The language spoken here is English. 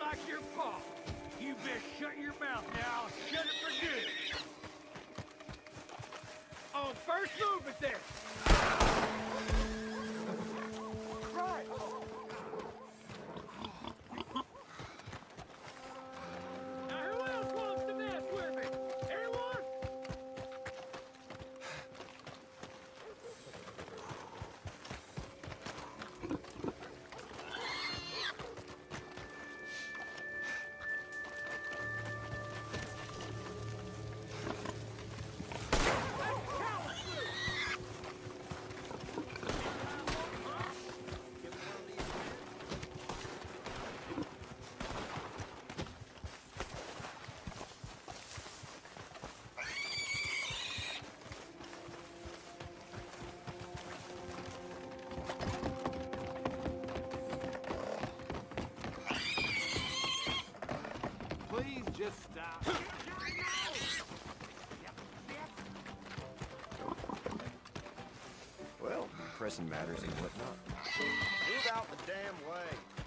like your paw. You best shut your mouth now. Shut it for good. On first move at just stop. Well, pressing matters and whatnot. Move out the damn way.